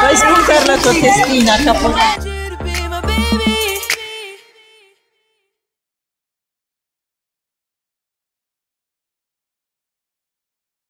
Puedes buscar la cocina acá por